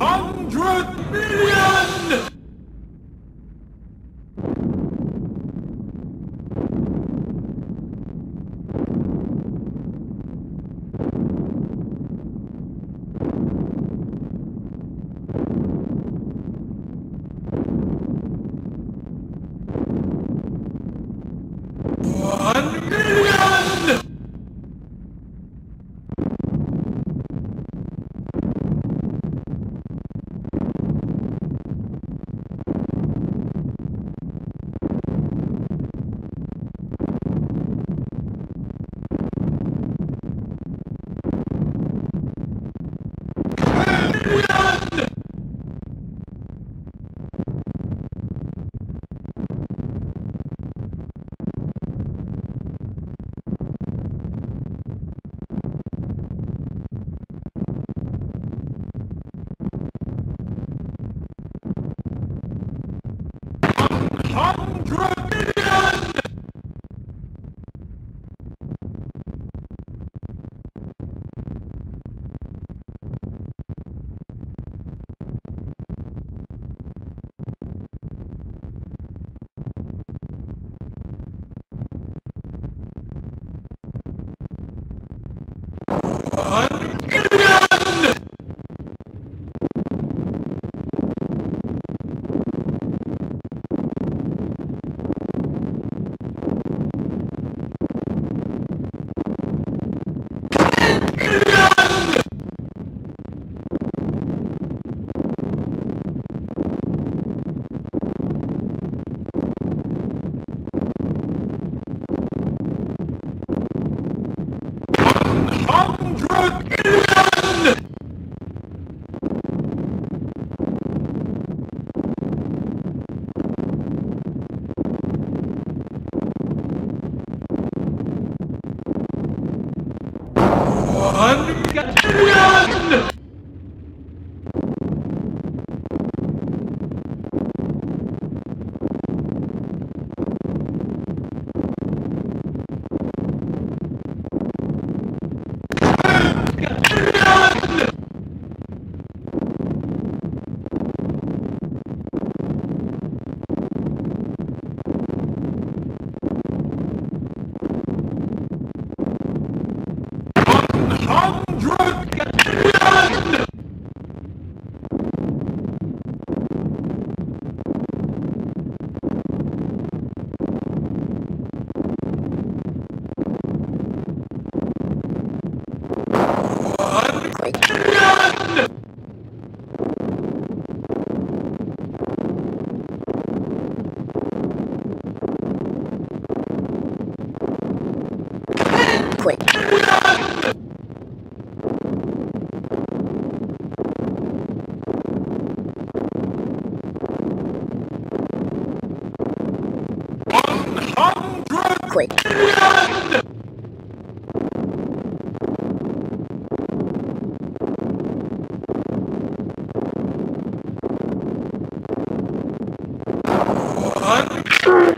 hundred million! Quick, One hundred quick, million! One billion!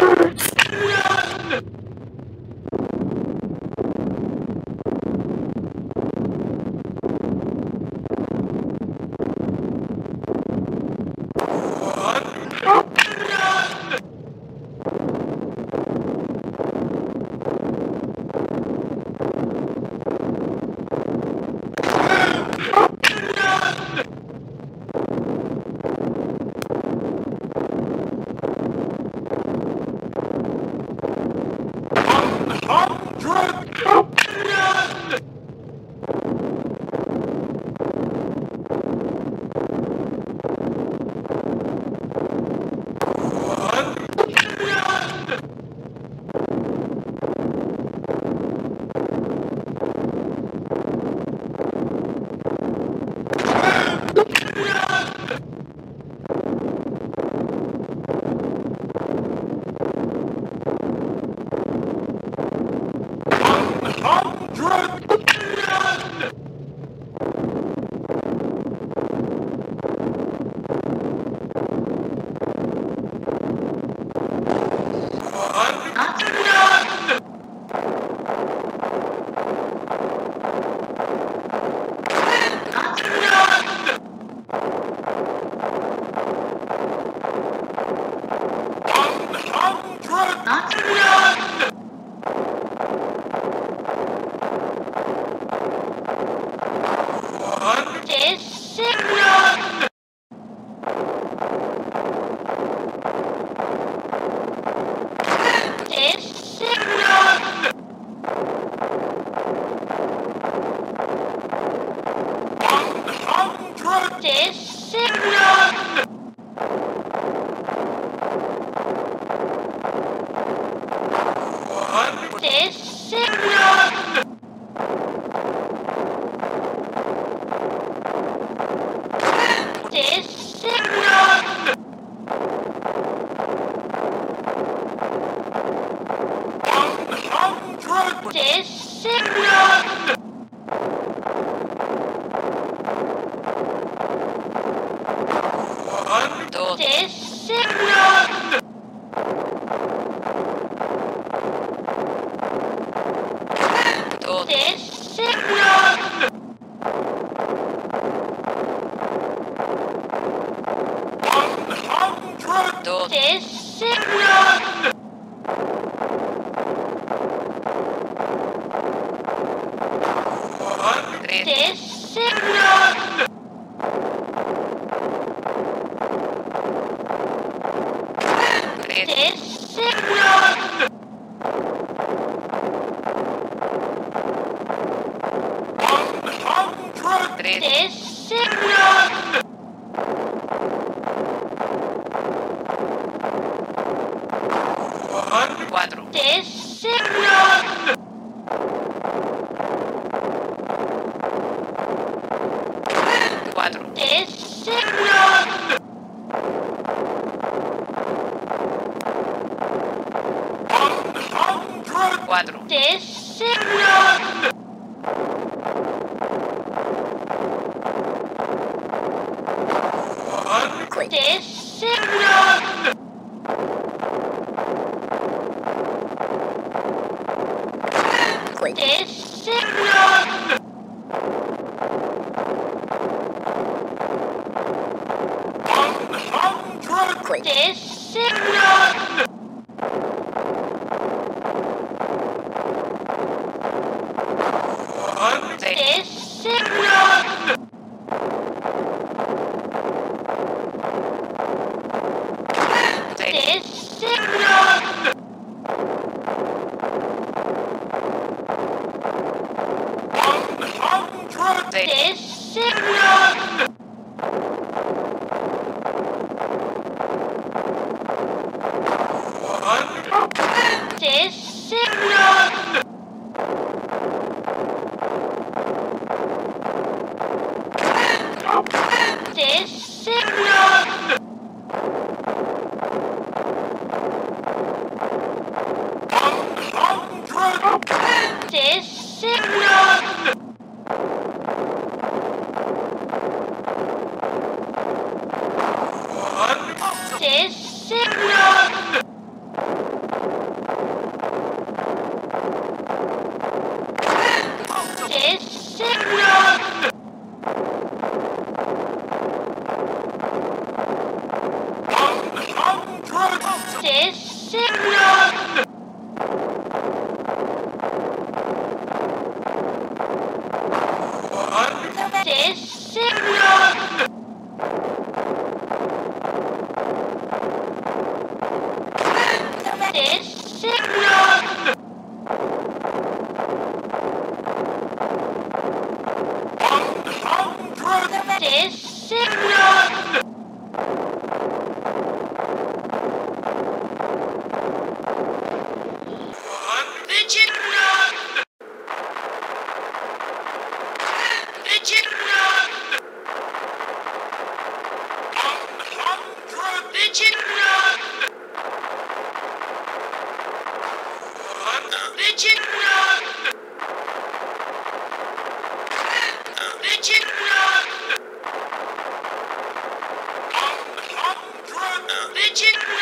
hundred million! One billion! Hundred million! One billion! Hundred million! One billion! billion! One hundred million! One this, billion! this, billion! One hundred this, billion! One this, billion! hundred Decision. Decision. Decision. one hundred Decision. one Decision. Decision. One hundred Decision. one cuatro, Decision. cuatro, Decision. 4. This hundred seis, Decision. one Decision. Decision. one hundred Decision. one Decision. Decision. one hundred Decision. Decision. Decision. one hundred. one Decision. Decision. hundred Decision. one Decision. Decision. hundred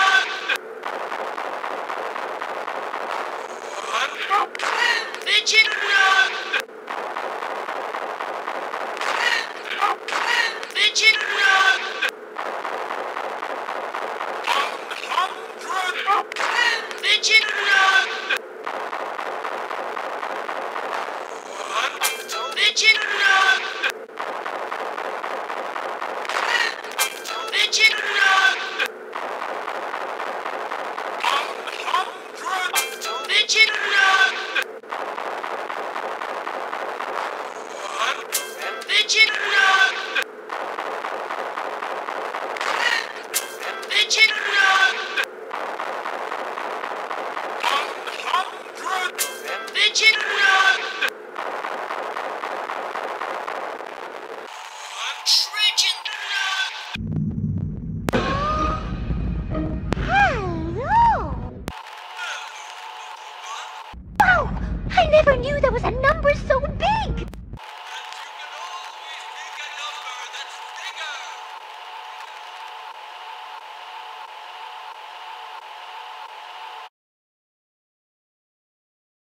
Legend.